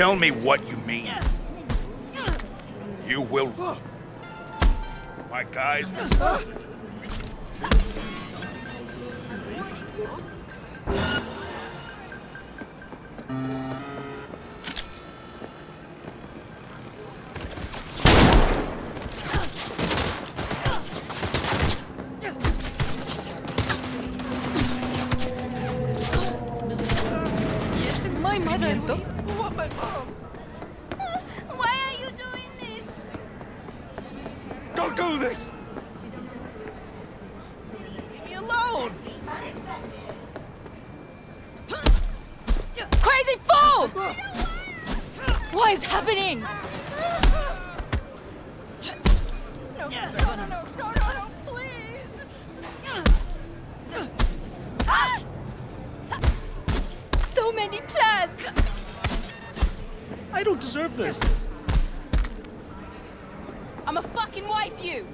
Tell me what you mean. You will... My guys will... My mother. Why are you doing this? Don't do this! Leave me alone! Crazy fool! What is happening? No, no, no, no, no, no, no, please! So many plans! I don't deserve this. I'ma fucking wipe you!